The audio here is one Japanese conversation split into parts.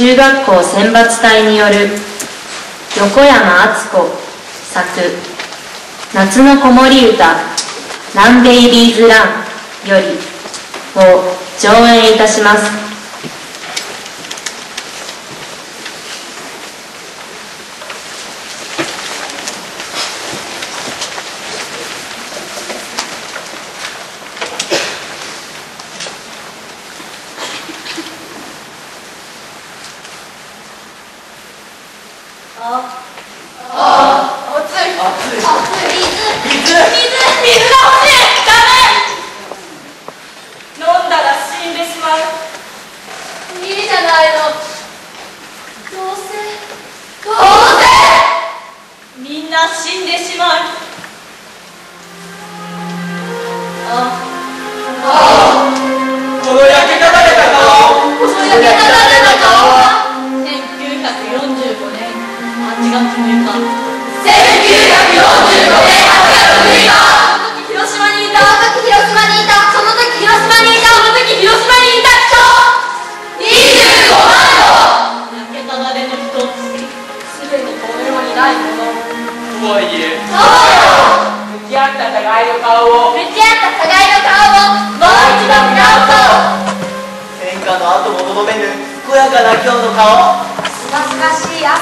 中学校選抜隊による横山敦子作「夏の子守歌ランベイビーズラン」よりを上演いたします。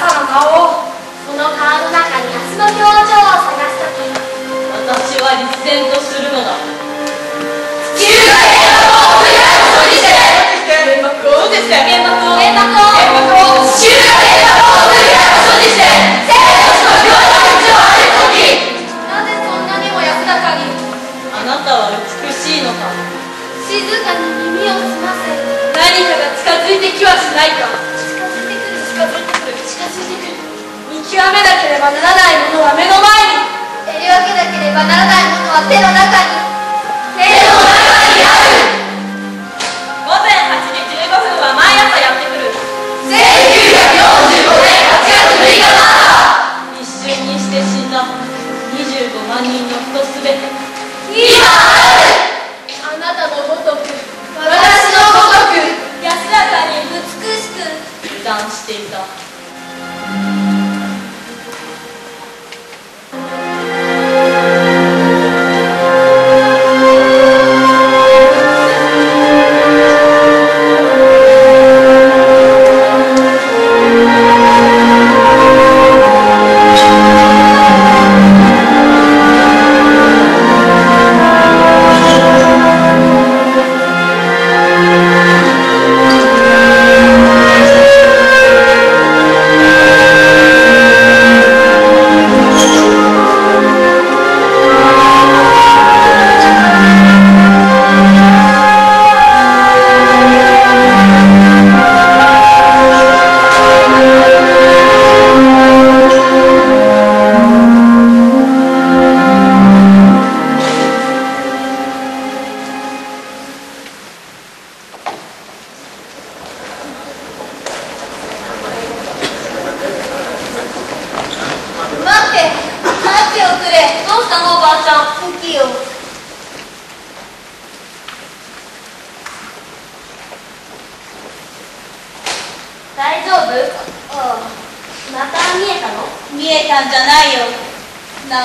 パの顔をこの顔の中に明日の表情を探す時。私は立然とするのだ。地球外じ原爆を閉じて原爆を原爆を原爆を地球外への防具を。閉じて生徒の両立を歩く時なぜそんなにも安らかにあなたは美しいのか。静かに耳を澄ませ。何かが近づいてきはしないか。極めなければならないものは目の前に。やり分けなければならないものは手の中に。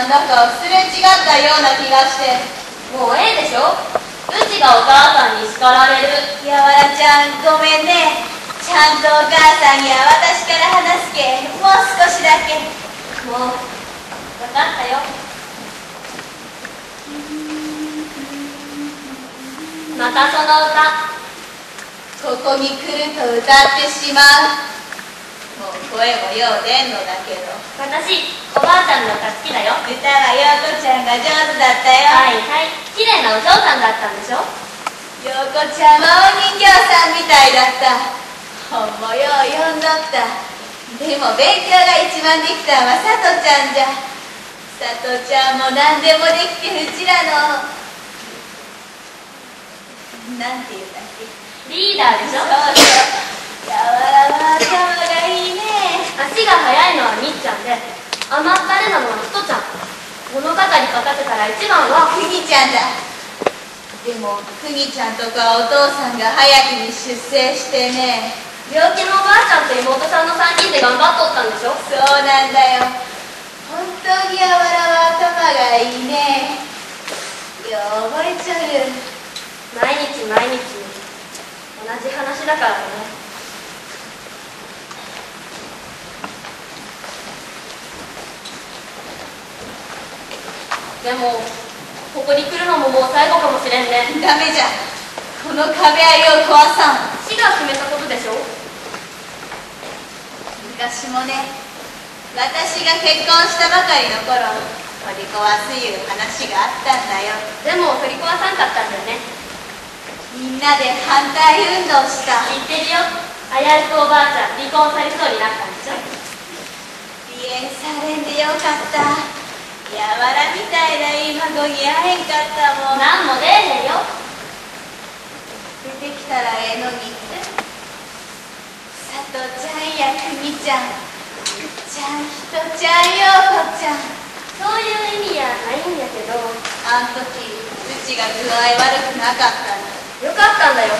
なだかすれ違ったような気がして。もうええでしょ？うちがお母さんに叱られる。やわらちゃんごめんね。ちゃんとお母さんには私から話すけ。もう少しだけ。もう分かったよ。またその歌。ここに来ると歌ってしまう。もう声もよう出んのだけど。私ばあちゃんの歌好きだよ。歌は陽子ちゃんが上手だったよ。はいはい。綺麗なお嬢さんだったんでしょ？陽子ちゃんはお人形さんみたいだった。本もよう読んどった。でも勉強が一番できたんはさとちゃんじゃ。さとちゃんも何でもできてうちらの。なんて言うたっけ？リーダーでしょ？そうそう。やわらわ頭がいいね。足が速いのはみっちゃんで甘ったれなの。はひとちゃん。物語書かせたら一番は。ふぎちゃんだ。でもふぎちゃんとかお父さんが早くに出生してね。病気のおばあちゃんと妹さんの3人で頑張っとったんでしょ？そうなんだよ。本当にやわらは頭がいいね。よう覚えちゃうよ。毎日毎日。同じ話だからね。でもここに来るのももう最後かもしれんね。ダメじゃこの壁合いを壊さん。死が決めたことでしょ？昔もね私が結婚したばかりの頃取り壊すいう話があったんだよ。でも取り壊さんかったんだよね。みんなで反対運動した。知ってるよ。危うくおばあちゃん離婚されそうになったんでしょ？離縁されんでよかったやわらみたいないい孫に会えんかったもん。何も出えへんよ。出てきたらええのにさとちゃんやくみちゃん。ちゃんひとちゃんようこちゃん。そういう意味やないんやけど。あん時うちが具合悪くなかったの。よかったんだよ。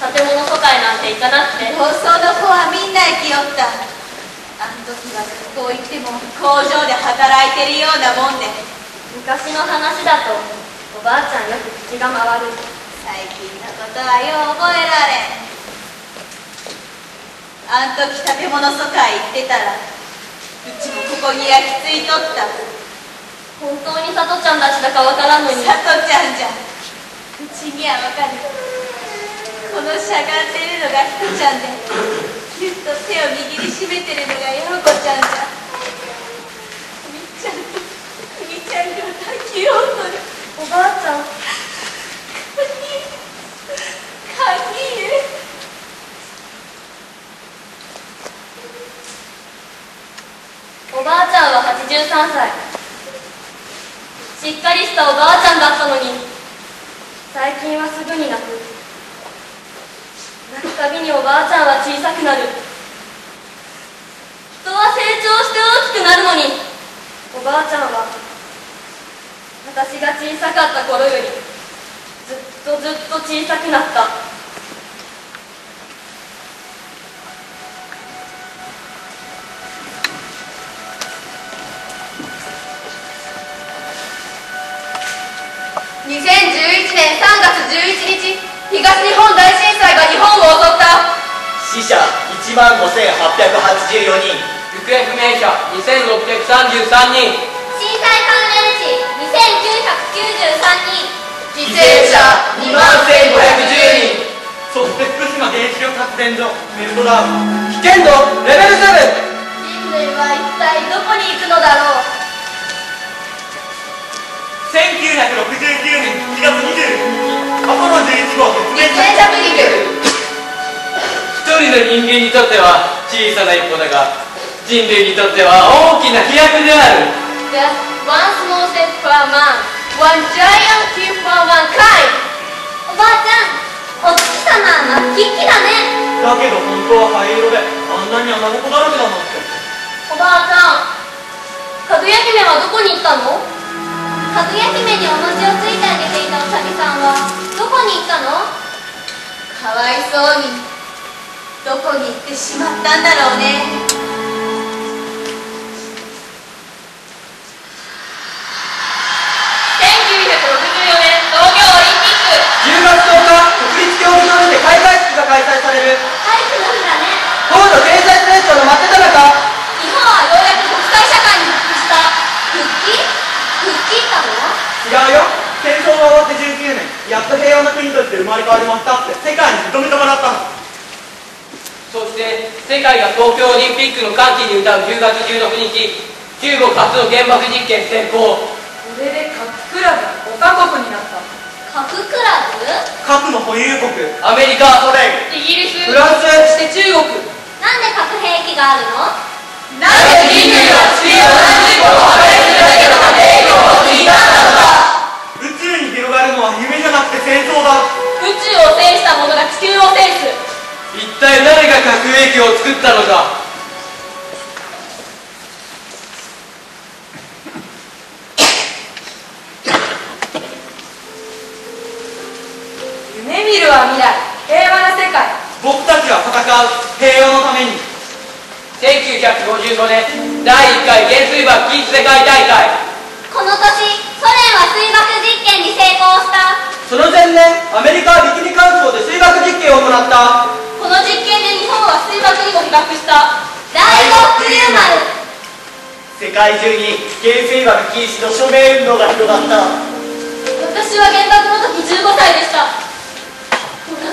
建物疎開なんて行かなくて。放送の子はみんな生きよったあの時は学校行っても工場で働いてるようなもんで昔の話だとおばあちゃんよく口が回る。最近のことはよう覚えられん。あん時建物疎開行ってたらうちもここに焼き付いとった。本当にさとちゃんたちだかわからんのに。さとちゃんじゃ。うちにはわかる。このしゃがんでるのがひとちゃんでぎゅっと手を握りしめてるのが陽子ちゃんじゃみっちゃんとみちゃんが抱きようとるおばあちゃんおばあちゃんは83歳。しっかりしたおばあちゃんだったのに。最近はすぐに亡く。泣くたびにおばあちゃんは小さくなる。人は成長して大きくなるのに。おばあちゃんは私が小さかった頃よりずっとずっと小さくなった。2011年3月11日。東日本大震災が日本を襲った。死者1万5884人。行方不明者2633人。震災関連死2993人。犠牲者2万1510人。そして福島原子力発電所メルトダウン危険度レベル7とっては小さな一歩だが人類にとっては大きな飛躍である。Just one small step for a man One giant leap for mankind. おばあちゃんお月様真っ黄々だね。だけど本当は灰色であんなに穴ぼこだらけだなんて。おばあちゃんかぐや姫はどこに行ったの？かぐや姫にお餅をついてあげていたおさみさんはどこに行ったの？かわいそうにどこに行ってしまったんだろうね。リンピックの歓喜に歌う10月16日中国初の原爆実験成功。これで核クラブ5カ国になった。核クラブ？核の保有国。アメリカソ連イギリス。フランスそして中国。なんで核兵器があるの？なんで人類は地球を同じことを破壊するだけの兵器を持っていたんだ宇宙に広がるのは夢じゃなくて戦争だ。宇宙を制した者が地球を制す。一体誰が核兵器を作ったのかちは戦う平和のために。1955年第1回原水爆禁止世界大会。この年ソ連は水爆実験に成功した。その前年アメリカはビキニ環境で水爆実験を行った。この実験で日本は水爆にも被爆した。大極流丸。世界中に原水爆禁止の署名運動が広がった。私は原爆の時15歳でした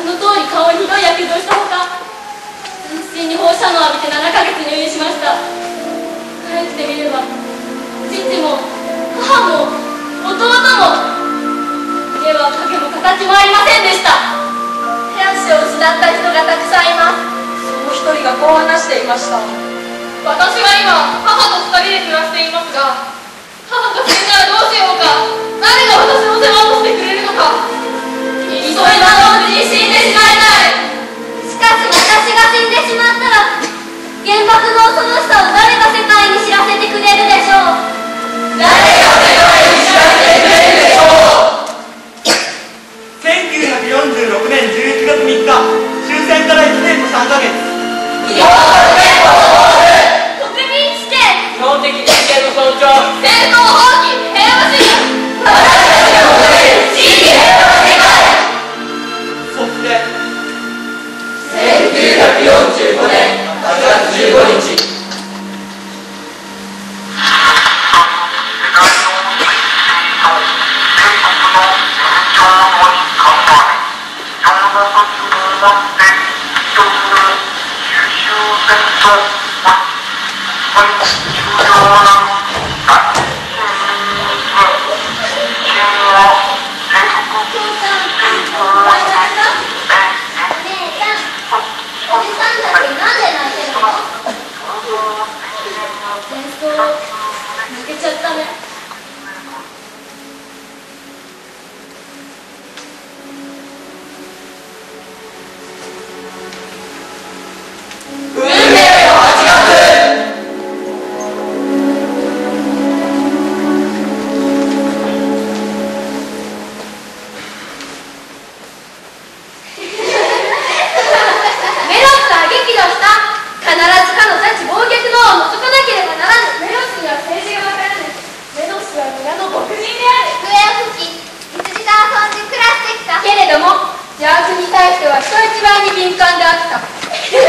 の通り顔にひどいやけどをしたほか全身に放射能を浴びて7ヶ月入院しました。帰ってみれば父も母も弟も家は影も形もありませんでした。手足を失った人がたくさんいます。その一人がこう話していました。私は今母国民して、そして１９４５年２月１５日本の憲法も邪悪に対しては人一倍に敏感であった。みん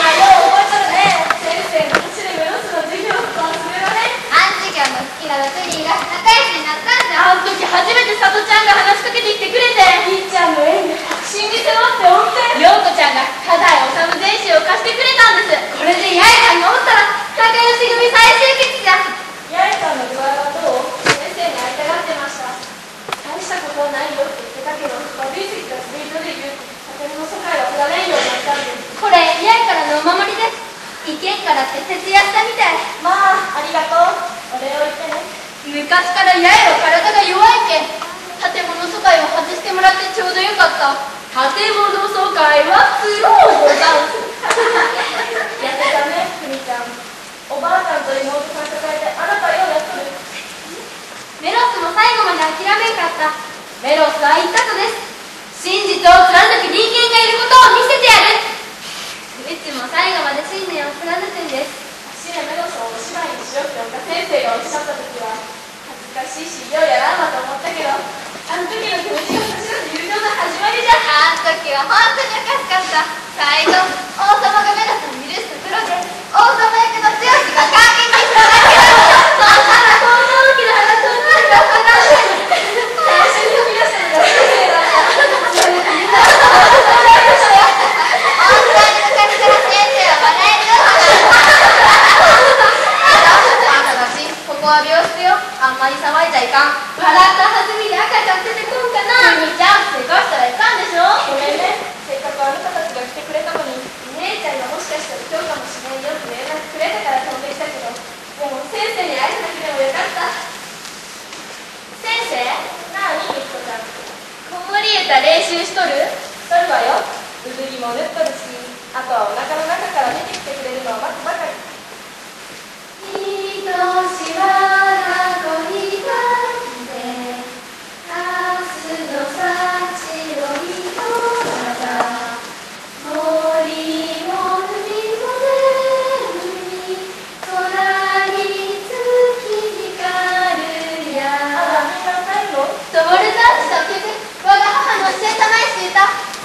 なよう覚えとるね。先生の走るメロスの授業とはそれはねアンチギャンの好きな6人が仲良しになったんじゃんあの時初めてさとちゃんが話しかけてきてくれて。みーちゃんの演技。信じてますって本当に陽子ちゃんがただい治全身を貸してくれたんです。これで八重ちゃんがおったら仲良し組最終決じゃ八重ちゃんの具合はどう先生に会いたがってました大したことはないよって言ってたけど悪い席がスピードで言う建物疎開は振られんようになったんですこれ八重からのお守りです。意見からって徹夜したみたい。まあありがとう。お礼を言ってね。昔から八重は体が弱いけん。建物疎開を外してもらってちょうどよかった。建物疎開はスローござんすやってたね。ふみちゃん。おばあちゃんと妹さん抱えてあなたようやっとるメロスも最後まで諦めんかった。メロスは言ったとです。真実を貫く人間がいることを見せてやる。うちも最後まで信念を貫くんです。私やメロスをお芝居にしようって岡先生がおっしゃった時は恥ずかしいしいようやらんわと思ったけどあの時の気持ちが私らの友情の始まりじゃ。あん時は本当におかしかった。最初王様がメロスを許すプロで王様役の剛が監禁に。しただけだそんならこんな大きな話をなんだったなんて最初に呼び出したのが先生だったみんな本当に昔から先生は笑えるよあんたたちここは病室よあんまり騒いじゃいかん。笑った弾みで赤ちゃん出てこんかな。みーちゃんせかしたらいかんでしょごめんねせっかくあなたたちが来てくれたのに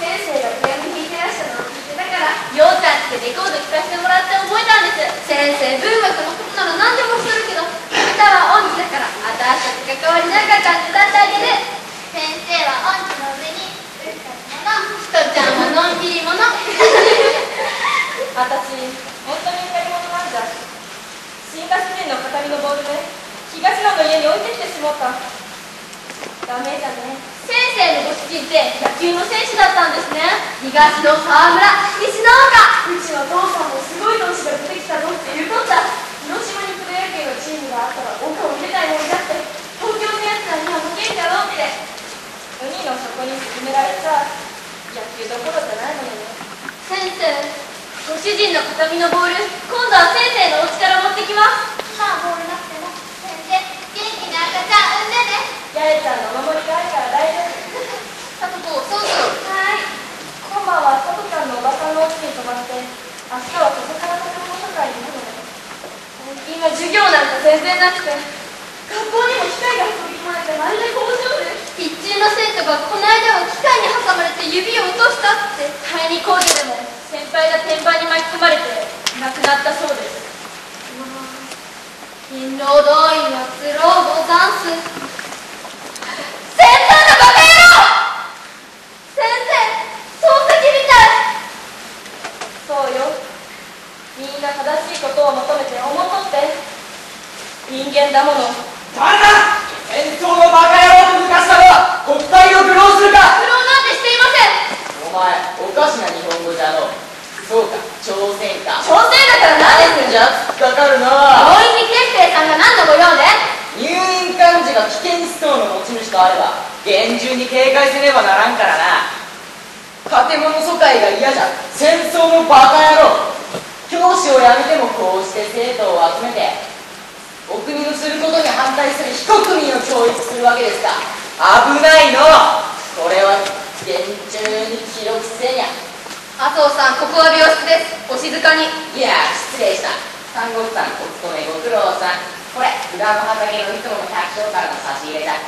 先生がピアノ弾いてらしたのを聞いてたからようちゃんちでレコード聴かせてもらって覚えたん先生文学のことなら何でもするけど歌は音痴だから私たちが代わりなんかちゃん歌ってあげる先生は音痴の上にうるさいものひとちゃんはのんびり者。私本当に怒り者なんじゃ進化主人の形見のボールで東野の家に置いてきてしまった。ダメじゃね。先生のご主人って野球の選手だったんですね。東野沢村西野岡。うちの父さんもすごい同士が出てきたぞって言うとった広島にプロ野球のチームがあったら岡を入れたいもんだって東京のやつらには負けんだろうって。海の底に沈められた野球どころじゃないものね。先生ご主人の形見のボール今度は先生のお家から持ってきます。まあボールなくても先生元気な赤ちゃん産んでね八重ちゃんのお守りがあるから大丈夫。さとこそうそうはい今晩は佐藤ちゃんのおばさんのお家に泊まって明日はここから子供社会になるのね今授業なんか全然なくて学校にも機械が運び込まれてまるで工場です一中の生徒がこの間は機械に挟まれて指を落としたって第二工事でも先輩が天板に巻き込まれて亡くなったそうです勤労動員はつろうござんす戦争のバカ野郎先生漱石みたいそうよみんな正しいことを求めて思っとって人間だものなんだ戦争のバカ野郎と抜かしたのは国体を愚弄するか苦労なんてしていませんお前おかしな日本語じゃのそうか朝鮮か朝鮮だから何ですじゃ突っかかるな病院に憲兵さんが何のご用で入院患者が危険思想の持ち主とあれば厳重に警戒せねばならんからな建物疎開が嫌じゃ戦争のバカ野郎教師を辞めてもこうして生徒を集めてお国のすることに反対する非国民を教育するわけですか。危ないの。これは厳重に記録せにゃ。麻生さんここは病室です。お静かに。いや失礼した。三国さんお勤めご苦労さん。これ裏の畑のいつもの百姓からの差し入れだ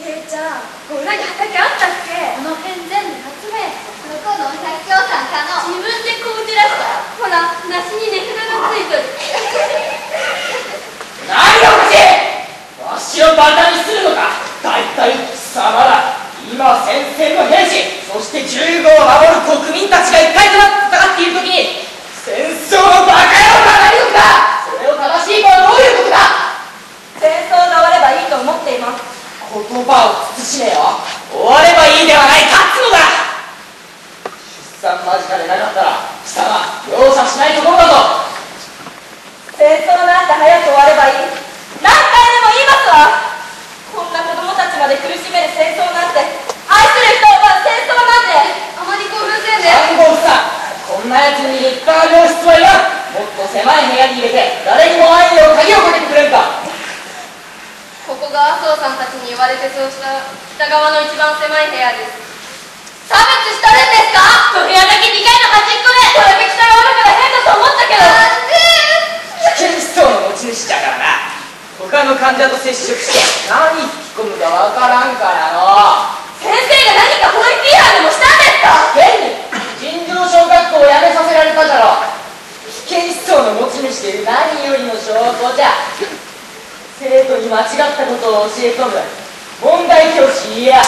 えー、じゃあこに畑あったっけ？この辺全部集めどこの百姓さんかの自分でこうじらした。ほら梨に値札がついとる。何がおかしいわしをバカにするのか！大体貴様ら今戦線の兵士そして銃後を守る国民たちが一体となって戦っている時に戦争のバカ野郎が何のかそれを正しいとはどういうことだ！戦争が終わればいいと思っています言葉を慎めよ。終わればいいではない。勝つのだ出産間近でなかったら貴様容赦しないところだぞ戦争なんて早く終わればいい何回でも言いますわこんな子供たちまで苦しめる戦争なんて愛する人を奪う戦争なんてあまり興奮せんで暗号さこんな奴に立派な病室はいらんもっと狭い部屋に入れて誰にも愛を鍵をかけてくれんかここが麻生さんたちした北側の一番狭い部屋です。差別しとるんです。か部屋だけ2階の端っこで。これで北側だから変だと思ったけど。危険思想の持ち主だからな他の患者と接触して何引き込むかわからんからの先生が何か法律違反でもしたんですか？現に尋常小学校を辞めさせられたじゃろ。危険思想の持ち主で何よりの証拠じゃ。生徒に間違ったことを教え込む問題教師いや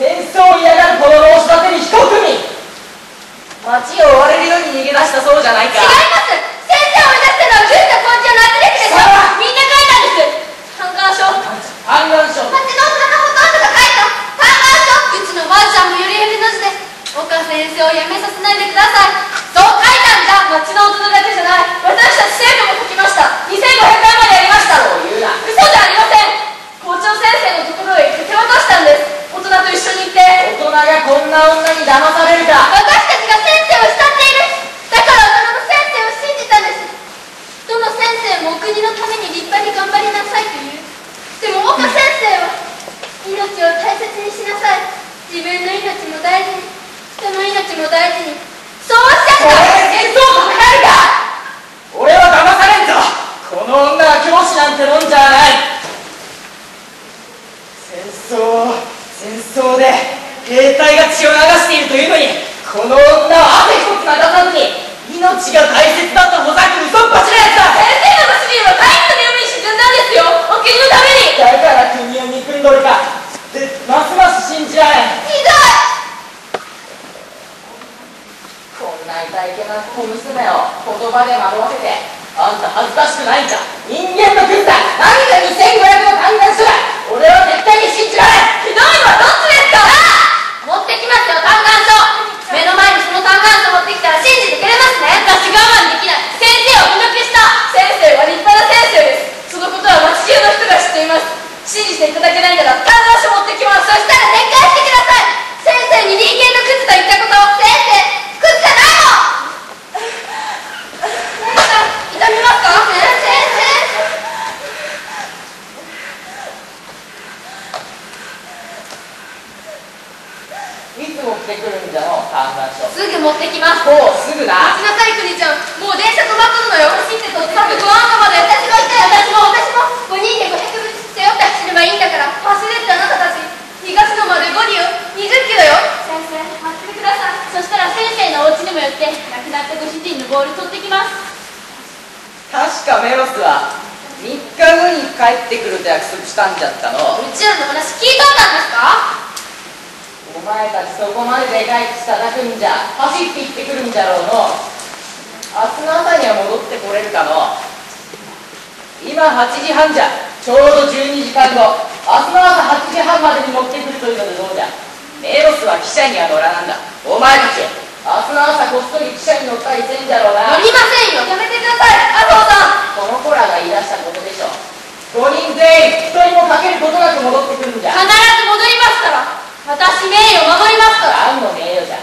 戦争を嫌がる子供を育てる非国民街を追われるように逃げ出したそうじゃないか。違います。先生を追い出したのは軍と根性の圧力でしょ。みんな書いたんです。嘆願書反乱書町の大人のほとんどが書いた。嘆願書うちのばあちゃんもよりやりの字で岡先生を辞めさせないでください。そう書いたんだ町の大人だけじゃない。私たち生徒も書きました。2500回までやりました。そう言うな。嘘じゃありません。校長先生のところへ手渡したんです。大人と一緒に行って。大人がこんな女に騙されるか。私たちが先生を慕っている。だから大人の先生を信じたんです。どの先生もお国のために立派に頑張りなさいと言う。でも岡先生は命を大切にしなさい。自分の命も大事に。人の命も大事に。そうおっしゃった。戦争とかかるか。俺は騙されんぞ。この女は教師なんてもんじゃない戦争戦争で兵隊が血を流しているというのにこの女は汗一つ流さずに命が大切だとほざく嘘っぱちなやつだ先生のご主人は海軍の海に沈んだんですよ。お国のためにだから国を憎んどるかでますます信じられんひどいこんな痛いけな小娘を言葉で惑わせてあんた恥ずかしくないんか人間のクズだ何が2500の単眼書だ俺は絶対に信じられん。ひどいのはどっちですか持ってきますよ嘆願書目の前にその嘆願書持ってきたら信じてくれますね。私我慢できない。先生を侮辱した。先生は立派な先生です。そのことは町中の人が知っています。信じていただけないなら嘆願書持ってきますそしたら撤回してください先生に人間のクズと言ったこと先生クズじゃないもん痛みますか先生いつ持ってくるんじゃの嘆願書すぐ持ってきますほうすぐな待ちなさい国ちゃんもう電車止まっとるのよ。走ってとっさくご案下まで私も行ったよ私も。私も5人で500分背負って走ればいいんだから。走れってあなたたち東野まで5里よ20キロよ先生待っててくださいそしたら先生のお家にも寄って亡くなったご主人のボール取ってきます。確かメロスは3日後に帰ってくると約束したんじゃったのうちらの話聞いとったんですかお前たちそこまででかい口叩くんじゃ走って行ってくるんじゃろうの明日の朝には戻ってこれるかの今8時半じゃちょうど12時間後明日の朝8時半までに持ってくるというのでどうじゃ。メロスは汽車には乗らなんだ。お前たち明日の朝こっそり汽車に乗ったりせんじゃろうな。乗りませんよ。やめてください。麻生さんこの子らが言い出したことでしょ5人全員一人もかけることなく戻ってくるんじゃ。必ず戻りますから。私名誉守りますから。何の名誉じゃ。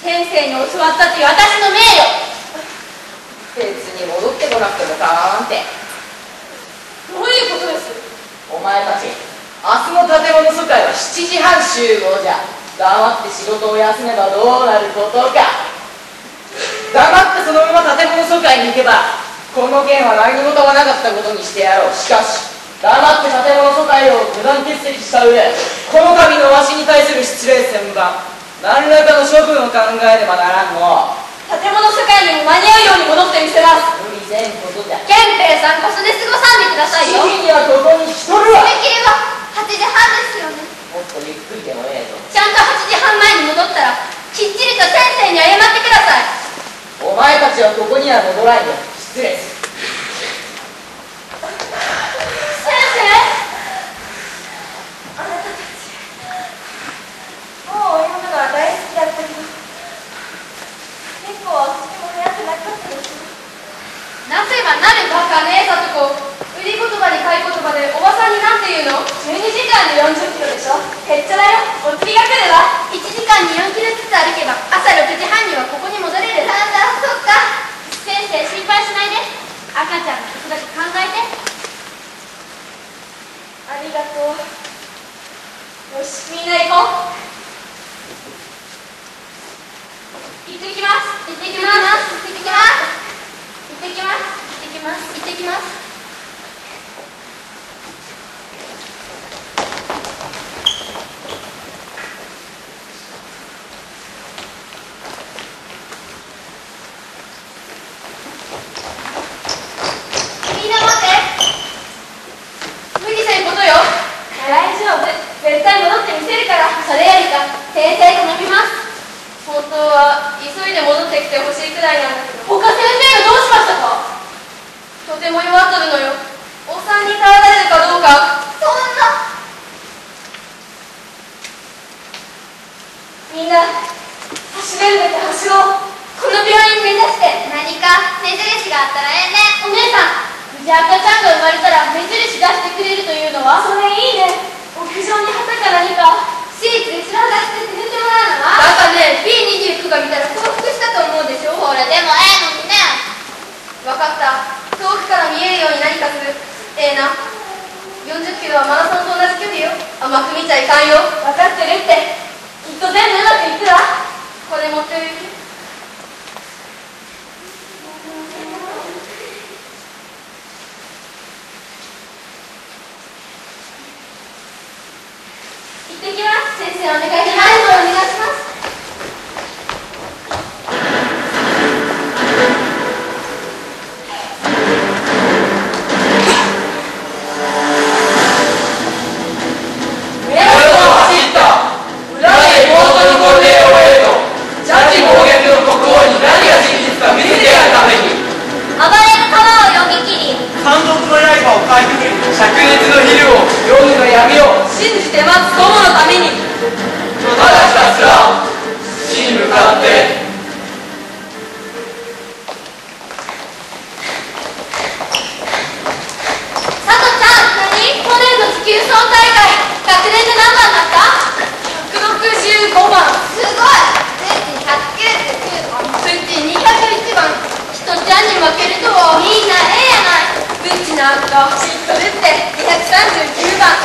先生に教わったという私の名誉。別に戻ってこなくても構わんてどういうことです？お前たち明日の建物疎開は7時半集合じゃ。黙って仕事を休めばどうなることか。黙ってそのまま建物疎開に行けばこの件は何事もなかったことにしてやろう。しかし黙って建物疎開を無断欠席した上この度のわしに対する失礼千万何らかの処分を考えねばならんの。建物社会にも間に合うように戻ってみせます。無理せんことじゃ。憲兵さんこそで過ごさんでくださいよ7時にはここに来とるわできれば8時半ですよねもっとゆっくりでもええぞちゃんと8時半前に戻ったらきっちりと先生に謝ってくださいお前たちはここには戻らんよ失礼する先生あなたたちもう読むのは大好きだったけど結構私も早くなかったですなせばなるバカねさとこ売り言葉に買い言葉でおばさんになんて言うの12時間で40キロでしょへっちゃだよお釣りが来るわ1時間に4キロずつ歩けば朝6時半にはここに戻れるなんだそっか先生心配しないで赤ちゃんのことだけ考えてありがとうよしみんな行こう行ってきます行ってきます行ってきます行ってきます行っていきますみんな待って無理せんことよ大丈夫絶対戻ってみせるからそれよりか先生と飲みます本当は急いで戻ってきてほしいくらいなんだけど他先生がどうしましたかとても弱っとるのよお産に耐えられるかどうかそんなみんな走れるだけ走ろうこの病院目指して何か目印があったらええねお姉さん無事赤ちゃんが生まれたら目印出してくれるというのはそれいいね屋上に旗か何かシーツで白出して塗ってもらうのはなんかね B29 が見たら降伏したと思うでしょこれでもええのにね分かった遠くから見えるように何かするええな40キロはマラソンと同じ距離よ甘く見ちゃいかんよ分かってるってきっと全部うまくいくわこれ持ってる行ってきます先生お願いします合図をお願いします俺は走った裏で妹の御礼を終えるとジャッジ暴虐の国王に何が真実か見せてやるために暴れる川を読み切り三毒の刃をかいくぐり灼熱の昼を夜の闇を信じて待つ友のために。ただひたすら死に向かって。佐藤ちゃん何去年の地球総大会学年で何番だった？165番。すごい。全治199番うち201番。ひとちゃんに負けるとはみんなええやない。うちなんか知っとるって239番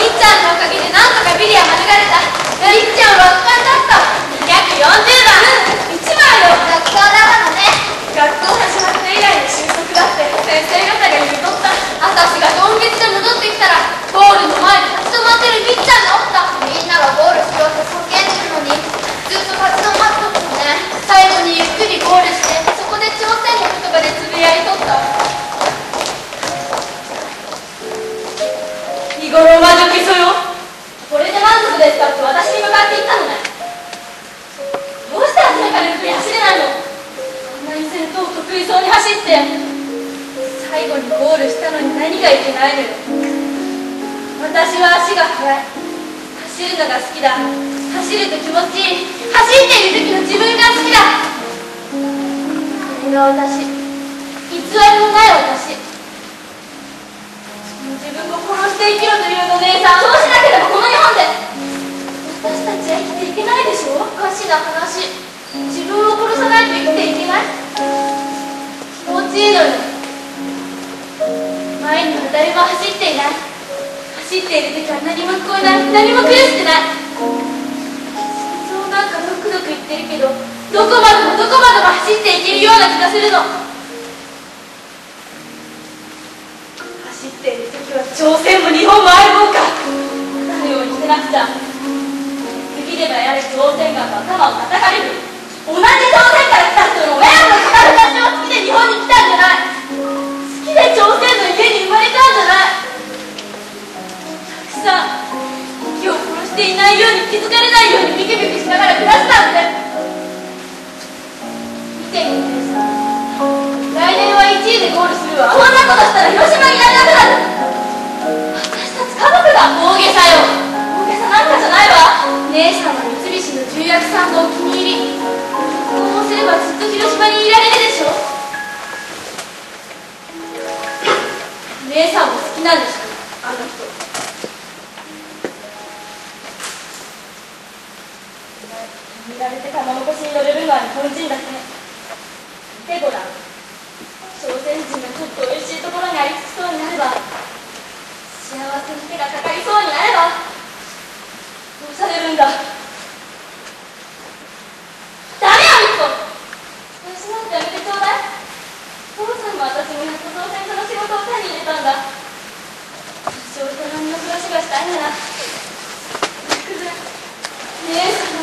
みっちゃんのおかげでなんとかビリは免れた。りっちゃんは圧巻だった。240番。1番よ学校だからね。学校始まって以来の収束だって。先生方が言うと。った私がドンケツで戻ってきたらゴールの前で立ち止まってるみっちゃんがおった。みんながゴールしようと叫んでるのに。ずっと立ち止まっとったね。最後にゆっくりゴールしてそこで挑戦の言葉で何がいけないのよ。私は足が速い。走るのが好きだ。走ると気持ちいい。走っている時の自分が好きだ。それが私。偽りのない私。自分を殺して生きろというの姉さん。そうしなければこの日本で。私たちは生きていけないでしょ。おかしな話。自分を殺さないと生きていけない。気持ちいいのよ前には誰も走っていない。走っている時は何も聞こえない。何も苦しくない。心臓なんかドクドク言ってるけどどこまでもどこまでも走っていけるような気がするの。走っている時は朝鮮も日本も相棒かなるようにしてなくちゃ。過ぎればやれ朝鮮学と頭を叩かれる。同じ朝鮮から来た人の迷惑のかかる場所を好きで日本に来たんじゃないさん息を殺していないように気づかれないようにビクビクしながら暮らしたんで。見てみてさ来年は1位でゴールするわ。こんなことしたら広島になれなくなる。私たち家族だ。大げさよ。大げさなんかじゃないわ。姉さんは三菱の重役さんがお気に入り。結婚をすればずっと広島にいられるでしょ。姉さんも好きなんでしょられて玉の腰に乗れるのは日本人だけ。見てごらん朝鮮人がちょっと美味しいところにありつきそうになれば幸せに手がかかりそうになればどうされるんだ。ダメよ私なんてやめてちょうだい。父さんも私もやっと当選家の仕事を手に入れたんだ。少々並みの暮らしがしたいならクズ姉さん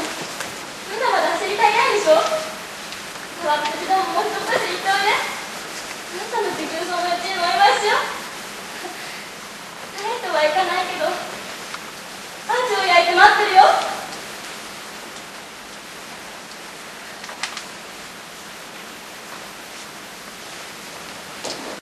だまだ走り足りないでしょ？変わった手段ももう一つ言っておいであなたの持久走のうちにお祝いしよう。ダイエットはいかないけどアジを焼いて待ってるよ。